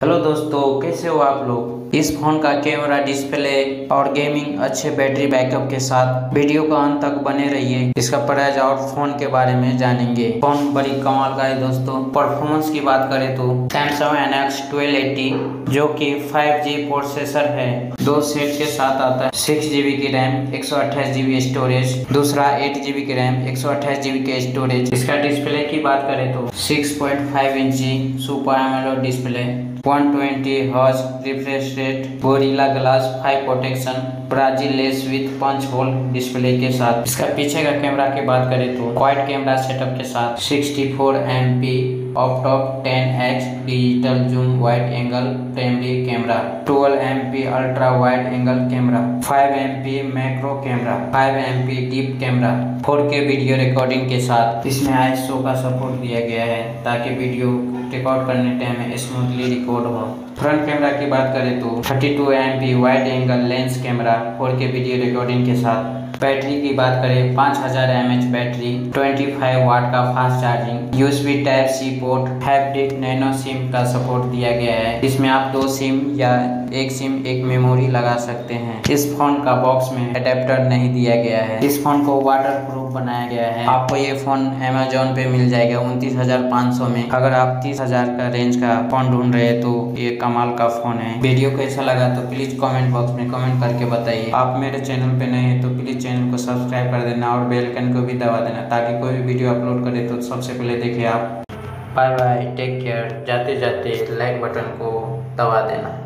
Hello दोस्तों कैसे हो आप लोग? इस फ़ोन का कैमरा डिस्प्ले और गेमिंग अच्छे बैटरी बैकअप के साथ वीडियो का अंत तक बने रहिए। इसका प्राइस और फ़ोन के बारे में जानेंगे। फ़ोन बड़ी कमाल का है दोस्तों। परफॉर्मेंस की बात करें तो सैमसंग एन एक्स जो कि 5G प्रोसेसर है। दो सेट के साथ आता है। सिक्स जीबी की रैम एक स्टोरेज दूसरा एट जीबी की रैम एक के स्टोरेज इसका डिस्प्ले की बात करें तो सिक्स पॉइंट फाइव इंची super AMOLED display 120 hertz refresh rate Gorilla Glass 5 protection bezel less with punch hole display के साथ। इसका पीछे का कैमरा की बात करें तो क्वाइट कैमरा सेटअप के साथ 64 four M P of top 10x digital zoom wide angle primary camera 12 M P ultra wide angle camera 5 M P macro camera 5 M P deep camera 4K video recording के साथ। इसमें ISO का support दिया गया है ताकि video record करने time smoothly record हो। फ्रंट कैमरा की बात करें तो 32 two wide angle lens camera 4K video recording के साथ बैटरी की बात करें 5000 हज़ार बैटरी 25 वाट का fast charging USB type C port hybrid nano SIM का सपोर्ट दिया गया है। इसमें आप दो सिम या एक सिम एक मेमोरी लगा सकते हैं। इस फ़ोन का बॉक्स में अडेप्टर नहीं दिया गया है। इस फ़ोन को वाटर प्रूफ बनाया गया है। आपको ये फ़ोन अमेजोन पे मिल जाएगा उनतीस हज़ार पाँच सौ में। अगर आप तीस हज़ार का रेंज का फ़ोन ढूंढ रहे तो ये कमाल का फ़ोन है। वीडियो कैसा लगा तो प्लीज़ कमेंट बॉक्स में कमेंट करके बताइए। आप मेरे चैनल पे नए हैं तो प्लीज़ चैनल को सब्सक्राइब कर देना और बेल आइकन को भी दबा देना ताकि कोई भी वीडियो अपलोड करे तो सबसे पहले देखें आप। बाय बाय, टेक केयर जाते जाते लाइक बटन को दबा देना।